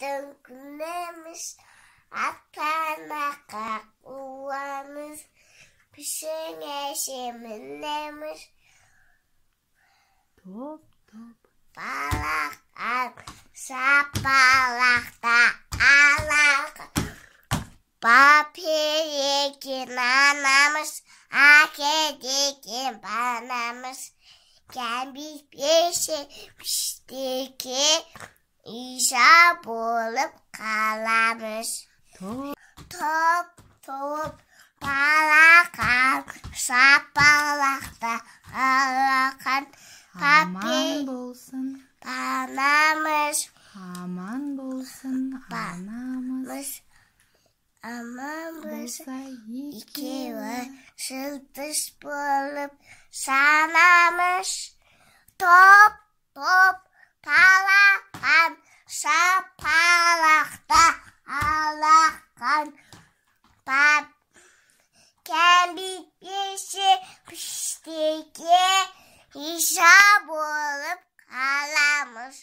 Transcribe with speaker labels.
Speaker 1: біздің күніміз ата қуамыз пішің топ топ балақан сапалақта алақ папер екен анамыз әке деген банамыз кәмбит пеше піштеке иша болып қаламыз. топ топ балақан шапалақта
Speaker 2: алақан паппе болсын анамыш аман болсын, Аман болсын, екеуі жылдыз болып
Speaker 1: санамыш топ топ iki hesap olup kalamış.